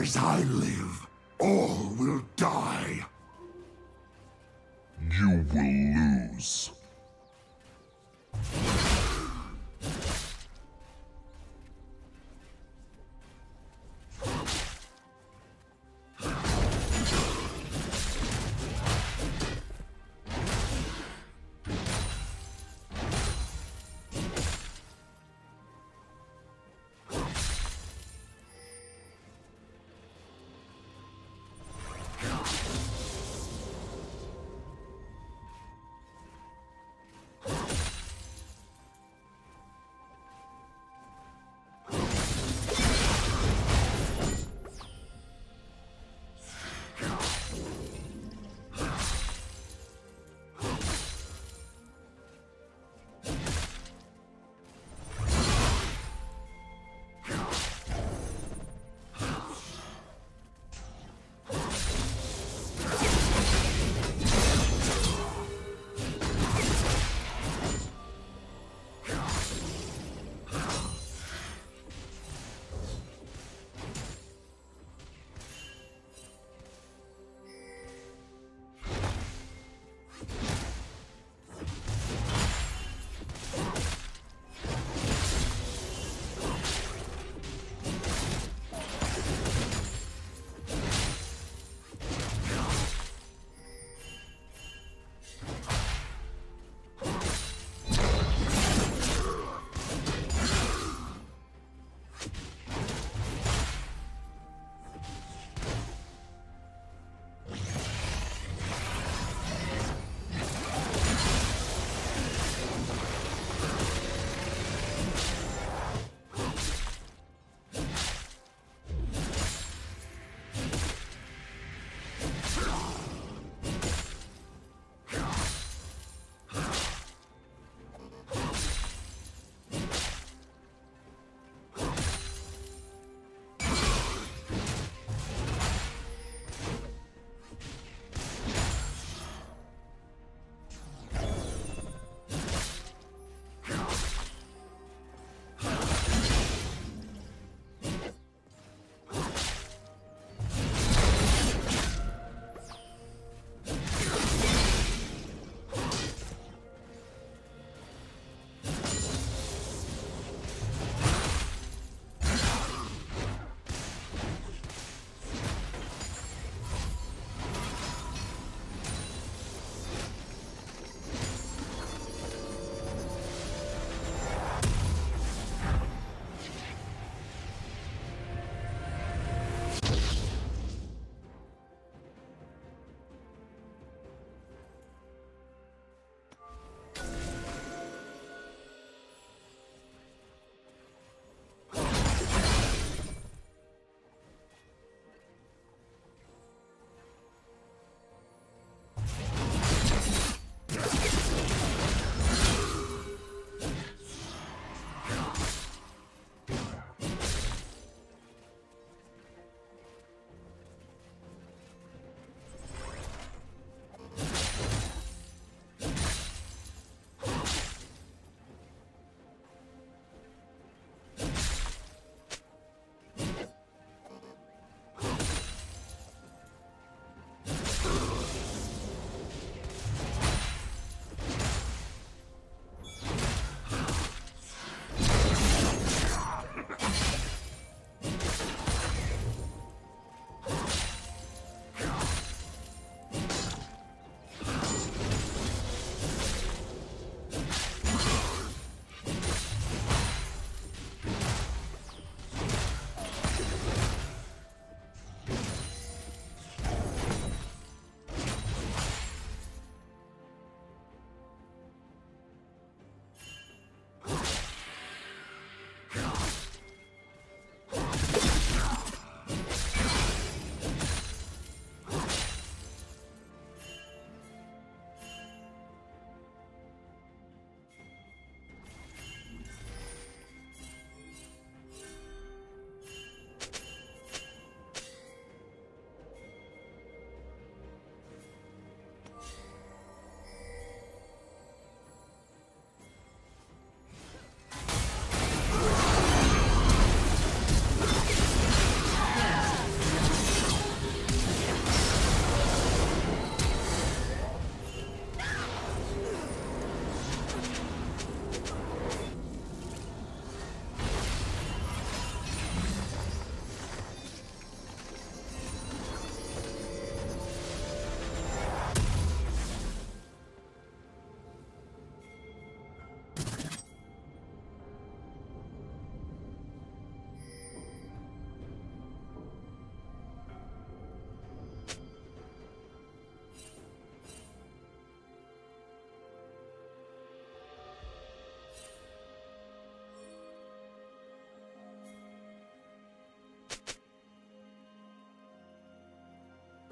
As I live, all will die. You will lose.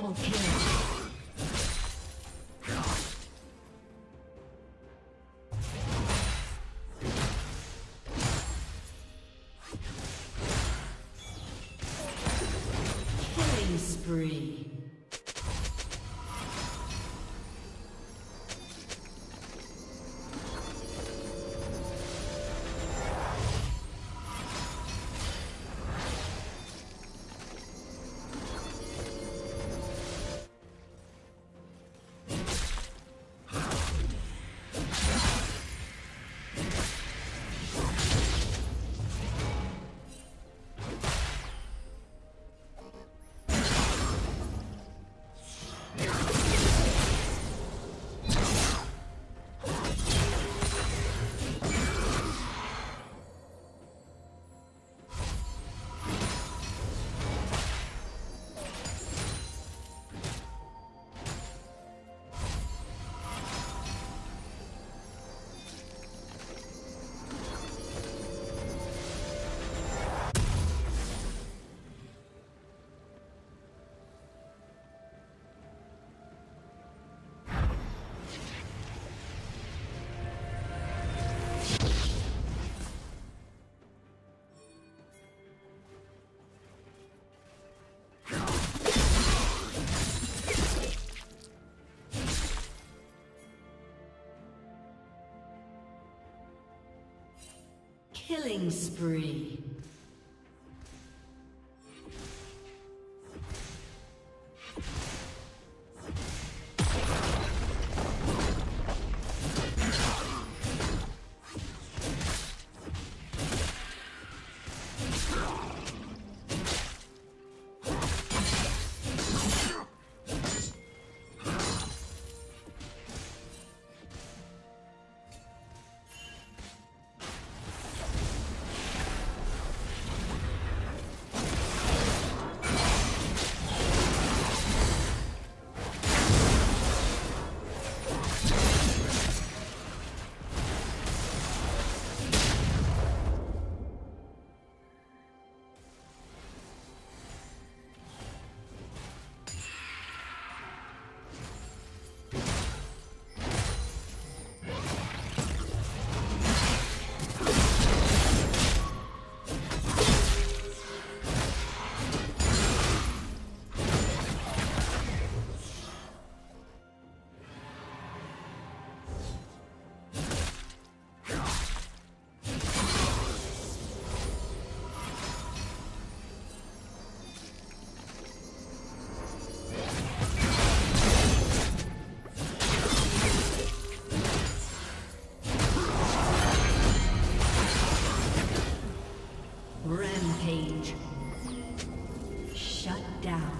Double kill. Killing spree. Rampage. Shut down.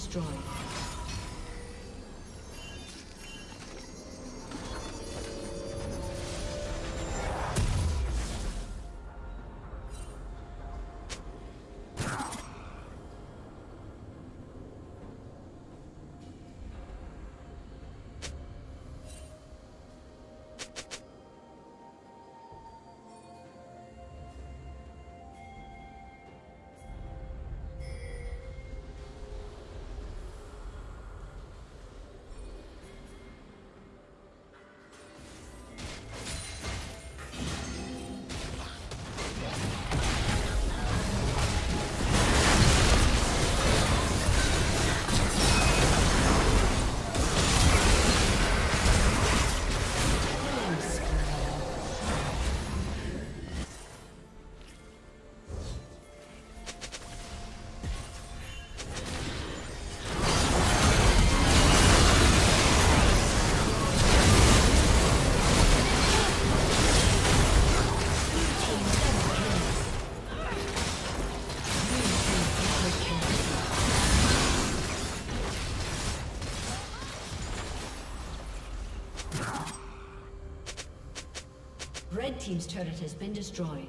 Destroyed. Has been destroyed.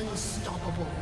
Unstoppable.